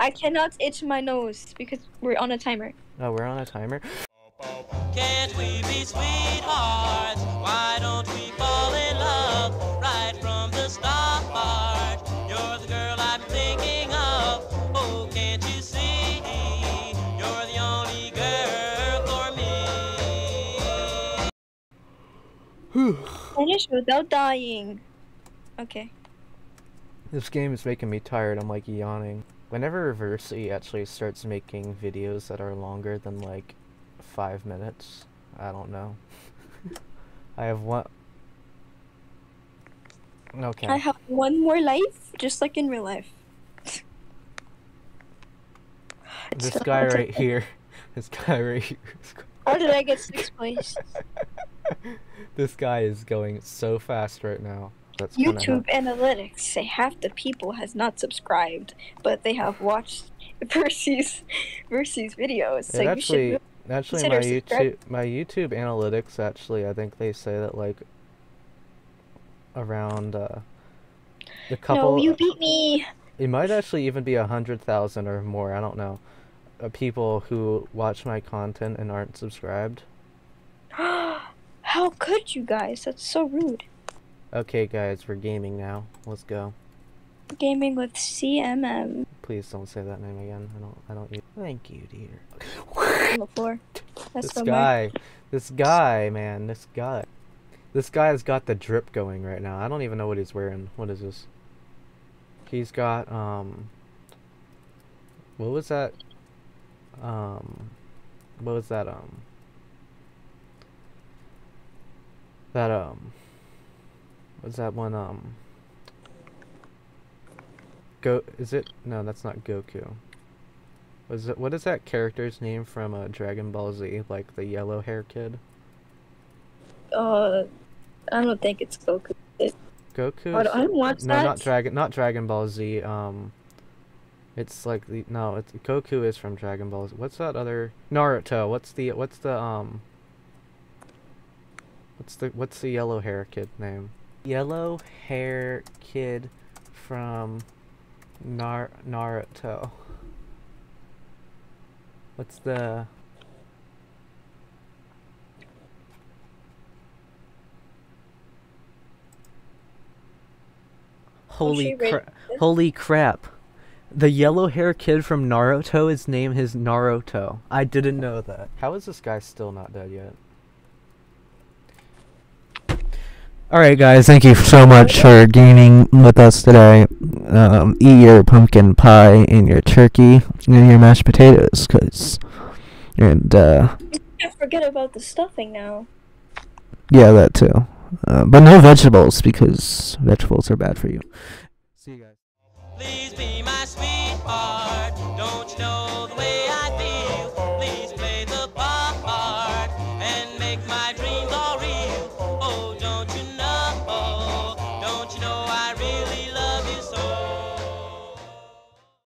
I cannot itch my nose because we're on a timer. Oh, we're on a timer. Can't we be sweethearts? Why don't we fall in love right from the start? You're the girl I'm thinking of. Oh, can't you see? You're the only girl for me. Finish without dying. Okay. This game is making me tired. I'm like yawning. Whenever Reversi actually starts making videos that are longer than like five minutes, I don't know. I have one. Okay. I have one more life, just like in real life. This so guy right here. This guy right here. How did I get sixth place? this guy is going so fast right now. That's YouTube analytics say half the people has not subscribed, but they have watched Versey's Versey's videos. So It you actually, should. actually, my YouTube, my YouTube analytics actually, I think they say that like around uh, the couple. No, you beat me. It might actually even be a hundred thousand or more. I don't know. Uh, people who watch my content and aren't subscribed. How could you guys? That's so rude. Okay, guys, we're gaming now. Let's go. Gaming with CMM Please don't say that name again. I don't. I don't. Use... Thank you, dear. on the floor. That's this guy, this guy, man, this guy, this guy's got the drip going right now. I don't even know what he's wearing. What is this? He's got um. What was that? Um, what was that um? That um. Was that one um? Go is it? No, that's not Goku. Was it? What is that character's name from uh, Dragon Ball Z? Like the yellow hair kid. Uh, I don't think it's Goku. Goku. I don't, I don't watch No, that. not Dragon. Not Dragon Ball Z. Um, it's like the no. It's Goku is from Dragon Ball Z. What's that other Naruto? What's the what's the um? What's the what's the yellow hair kid name? Yellow hair kid from Nar Naruto. What's the Holy crap! Holy crap! The yellow hair kid from Naruto is named his Naruto. I didn't know that. How is this guy still not dead yet? Alright, guys, thank you so much for gaming with us today. Um, eat your pumpkin pie and your turkey and your mashed potatoes, cause. And, uh, Can't forget about the stuffing now. yeah, that too. Uh, but no vegetables, because vegetables are bad for you. See you guys. Please be